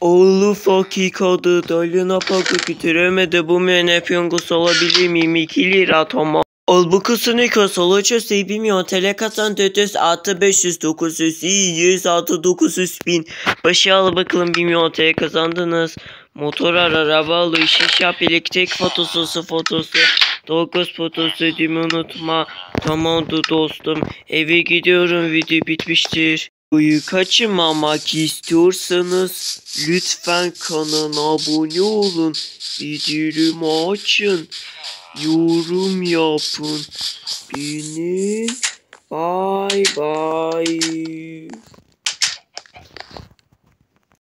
Oğlu fakir kaldı. Dalına parka götüremedi. Bu mene piyangosu alabilir miyim? 2 lira tamam. Al bu kısını kasalı çözeyi 1 milyon TL kazan 400 artı 500 900 iyi 100 artı 900 bin. Başı al bakalım 1 milyon TL kazandınız. Motor ar, araba al, iş yap, elektrik fotosu, su fotosu, dokuz fotosu ödümü unutma. Tamamdır dostum. Eve gidiyorum video bitmiştir. Uyu kaçırmamak istiyorsanız lütfen kanala abone olun. Bildirimi açın. Yorum yapın. Beğenin. Bye bye.